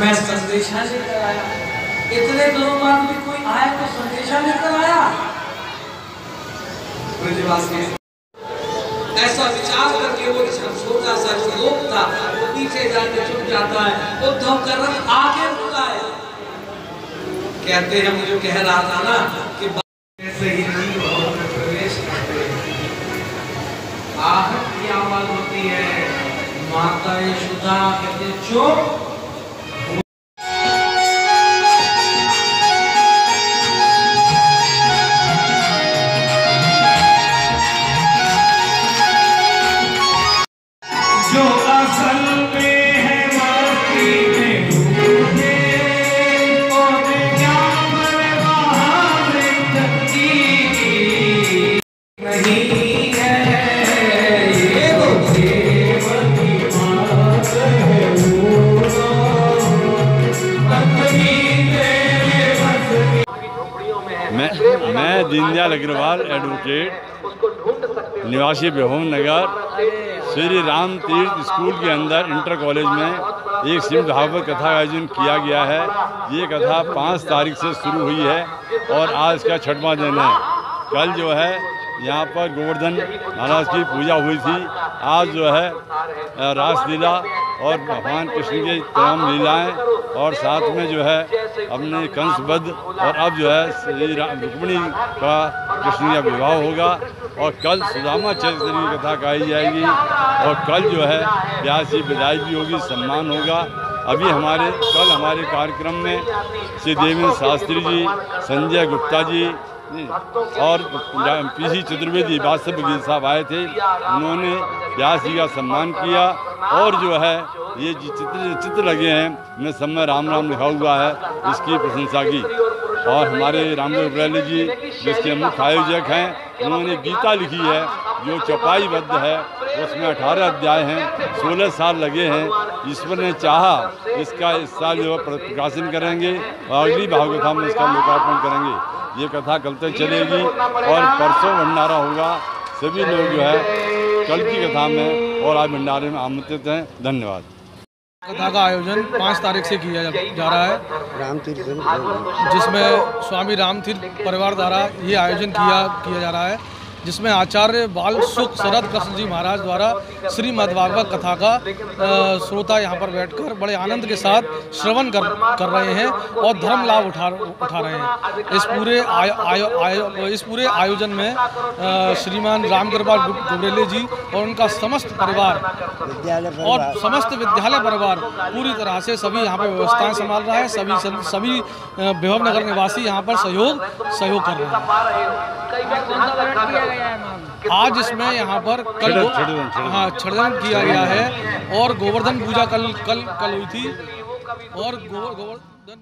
मैं संदेशा लेकर आया इतने दिनों बाद भी कोई आया तो संदेशा लेकर आया ऐसा विचार करके वो छोटा सा जो लोक था, वो पीछे जाके चुप जाता है उद्धव का रथ आगे रुका है। कहते हैं, मुझे कह रहा था ना कि ऐसे ही में प्रवेश करते की आवाज़ होती है, माता यशोदा कहते चुप मैं दीनदयाल अग्रवाल एडवोकेट निवासी बेहोम नगर, श्री राम तीर्थ स्कूल के अंदर इंटर कॉलेज में एक शिव भागवत कथा का आयोजन किया गया है। ये कथा पाँच तारीख से शुरू हुई है और आज का छठवां दिन है। कल जो है, यहाँ पर गोवर्धन महाराज की पूजा हुई थी। आज जो है रासलीला और भगवान कृष्ण की तमाम लीलाएँ और साथ में जो है, अपने कंसबद्ध और अब जो है, श्री रुक्मिणी का कृष्ण का विवाह होगा और कल सुदामा चरित्र की कथा गाई जाएगी और कल जो है ब्यास की विदाई भी होगी, सम्मान होगा। अभी हमारे, कल हमारे कार्यक्रम में श्री देवेंद्र शास्त्री जी, संजय गुप्ता जी और पीसी चतुर्वेदी वास्तव वकील साहब आए थे। उन्होंने व्यास जी का सम्मान किया और जो है ये चित्र चित्र लगे हैं। मैं सब में राम राम लिखा हुआ है। इसकी प्रशंसा की। और हमारे रामदेव ब्रैली जी, जिसके मुख्य आयोजक हैं, उन्होंने गीता लिखी है, जो चौपाईबद्ध है, उसमें अठारह अध्याय हैं, सोलह साल लगे हैं। ईश्वर ने चाहा, इसका इस साल जो प्रकाशन करेंगे, और अगली भागवता में इसका लोकार्पण करेंगे। ये कथा कल तक चलेगी, और परसों भंडारा होगा। सभी लोग जो है, कल की कथा में और आज भंडारे में आमंत्रित हैं। धन्यवाद। कथा का आयोजन पाँच तारीख से किया जा, जा रहा है। राम तीर्थ जिसमें स्वामी रामतीर्थ परिवार द्वारा ये आयोजन किया किया जा रहा है। जिसमें आचार्य बाल सुख शरद कृष्ण जी महाराज द्वारा श्री भागवत कथा का श्रोता यहाँ पर बैठकर बड़े आनंद के साथ श्रवण कर कर रहे हैं और धर्म लाभ उठा उठा रहे हैं। इस पूरे आयो, आयो, आयो, इस पूरे आयोजन में श्रीमान राम कृपाल गु- गुबरेले जी और उनका समस्त परिवार और समस्त विद्यालय परिवार पूरी तरह से सभी यहाँ पर व्यवस्थाएँ संभाल रहा है। सभी सभी बेहब नगर निवासी यहाँ पर सहयोग सहयोग कर रहे हैं। आज इसमें यहाँ पर कल। हाँ? छठन किया गया है और गोवर्धन पूजा कल कल कल हुई थी। और गोवर गोवर्धन